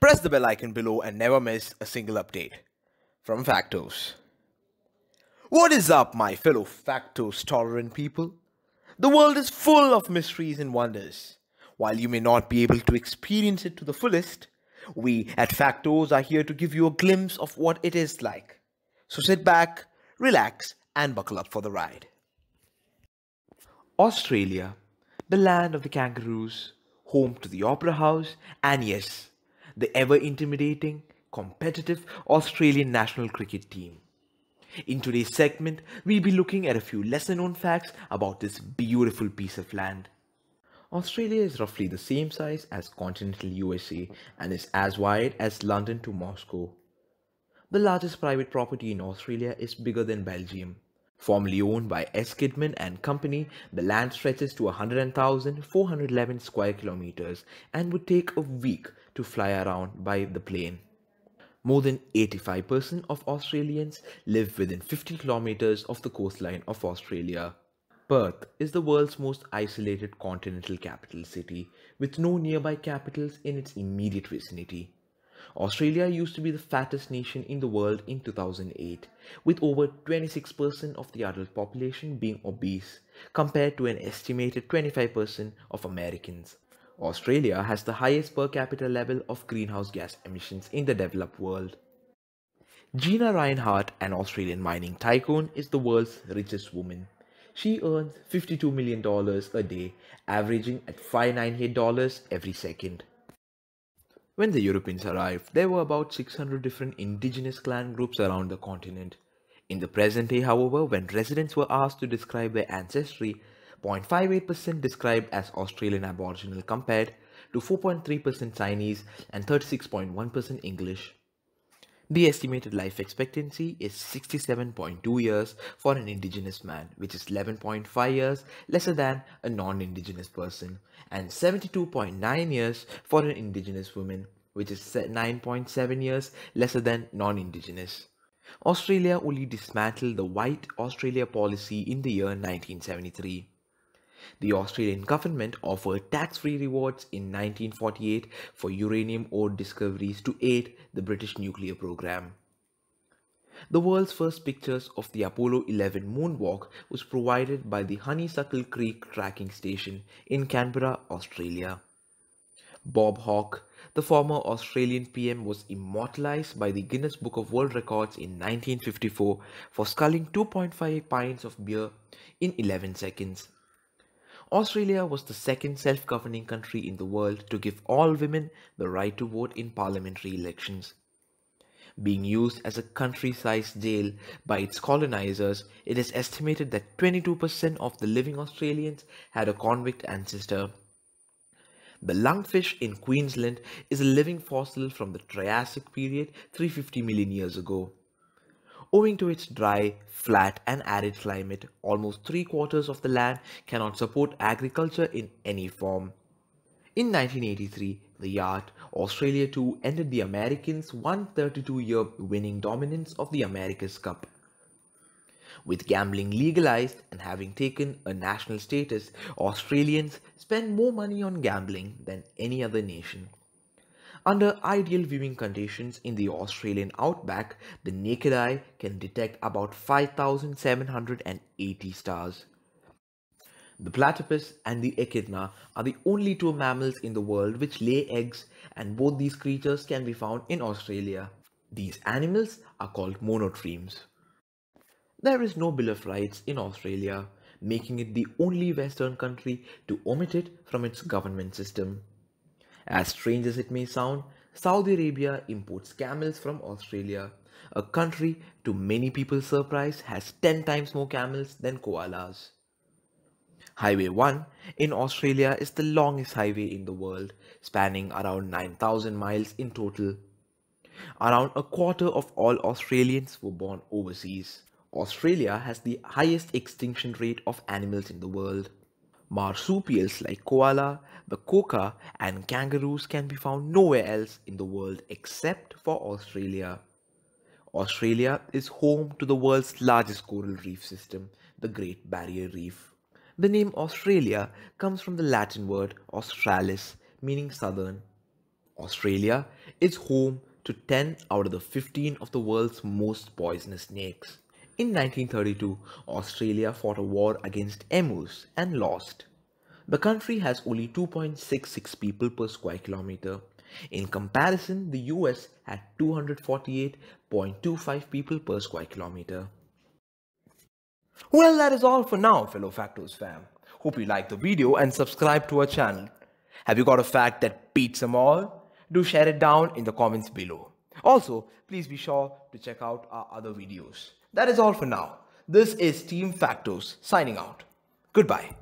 Press the bell icon below and never miss a single update. From Factose. What is up, my fellow Factose tolerant people? The world is full of mysteries and wonders. While you may not be able to experience it to the fullest, we at Factose are here to give you a glimpse of what it is like. So sit back, relax, and buckle up for the ride. Australia, the land of the kangaroos, home to the Opera House, and yes, the ever intimidating, competitive Australian national cricket team. In today's segment, we'll be looking at a few lesser known facts about this beautiful piece of land. Australia is roughly the same size as continental USA and is as wide as London to Moscow. The largest private property in Australia is bigger than Belgium. Formerly owned by S. Kidman and Company, the land stretches to 100,411 square kilometers and would take a week to fly around by the plane. More than 85% of Australians live within 50 kilometers of the coastline of Australia. Perth is the world's most isolated continental capital city, with no nearby capitals in its immediate vicinity. Australia used to be the fattest nation in the world in 2008, with over 26% of the adult population being obese, compared to an estimated 25% of Americans. Australia has the highest per capita level of greenhouse gas emissions in the developed world. Gina Rinehart, an Australian mining tycoon, is the world's richest woman. She earns $52 million a day, averaging at $598 every second. When the Europeans arrived, there were about 600 different indigenous clan groups around the continent. In the present day, however, when residents were asked to describe their ancestry, 0.58% described as Australian Aboriginal compared to 4.3% Chinese and 36.1% English. The estimated life expectancy is 67.2 years for an indigenous man, which is 11.5 years lesser than a non-indigenous person, and 72.9 years for an indigenous woman, which is 9.7 years lesser than non-indigenous. Australia only dismantled the White Australia policy in the year 1973. The Australian government offered tax-free rewards in 1948 for uranium ore discoveries to aid the British nuclear program. The world's first pictures of the Apollo 11 moonwalk was provided by the Honeysuckle Creek Tracking Station in Canberra, Australia. Bob Hawke, the former Australian PM, was immortalized by the Guinness Book of World Records in 1954 for sculling 2.5 pints of beer in 11 seconds. Australia was the second self-governing country in the world to give all women the right to vote in parliamentary elections. Being used as a country-sized jail by its colonizers, it is estimated that 22% of the living Australians had a convict ancestor. The lungfish in Queensland is a living fossil from the Triassic period 350 million years ago. Owing to its dry, flat and arid climate, almost three quarters of the land cannot support agriculture in any form. In 1983, the yacht Australia 2 ended the Americans' 132-year winning dominance of the America's Cup. With gambling legalized and having taken a national status, Australians spend more money on gambling than any other nation. Under ideal viewing conditions in the Australian outback, the naked eye can detect about 5,780 stars. The platypus and the echidna are the only two mammals in the world which lay eggs and both these creatures can be found in Australia. These animals are called monotremes. There is no Bill of Rights in Australia, making it the only Western country to omit it from its government system. As strange as it may sound, Saudi Arabia imports camels from Australia, a country to many people's surprise has 10 times more camels than koalas. Highway 1 in Australia is the longest highway in the world, spanning around 9,000 miles in total. Around a quarter of all Australians were born overseas. Australia has the highest extinction rate of animals in the world. Marsupials like koala, the quokka and kangaroos can be found nowhere else in the world except for Australia. Australia is home to the world's largest coral reef system, the Great Barrier Reef. The name Australia comes from the Latin word australis, meaning southern. Australia is home to 10 out of the 15 of the world's most poisonous snakes. In 1932, Australia fought a war against emus and lost. The country has only 2.66 people per square kilometer. In comparison, the US had 248.25 people per square kilometer. Well, that is all for now, fellow Factose fam. Hope you liked the video and subscribe to our channel. Have you got a fact that beats them all? Do share it down in the comments below. Also, please be sure to check out our other videos. That is all for now. This is Team Factose signing out. Goodbye.